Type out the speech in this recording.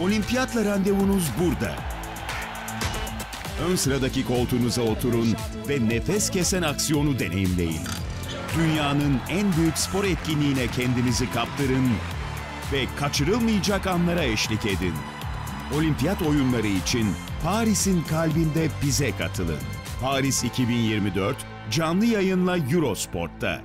Olimpiyatla randevunuz burada. Ön sıradaki koltuğunuza oturun ve nefes kesen aksiyonu deneyimleyin. Dünyanın en büyük spor etkinliğine kendinizi kaptırın ve kaçırılmayacak anlara eşlik edin. Olimpiyat oyunları için Paris'in kalbinde bize katılın. Paris 2024 canlı yayınla Eurosport'ta.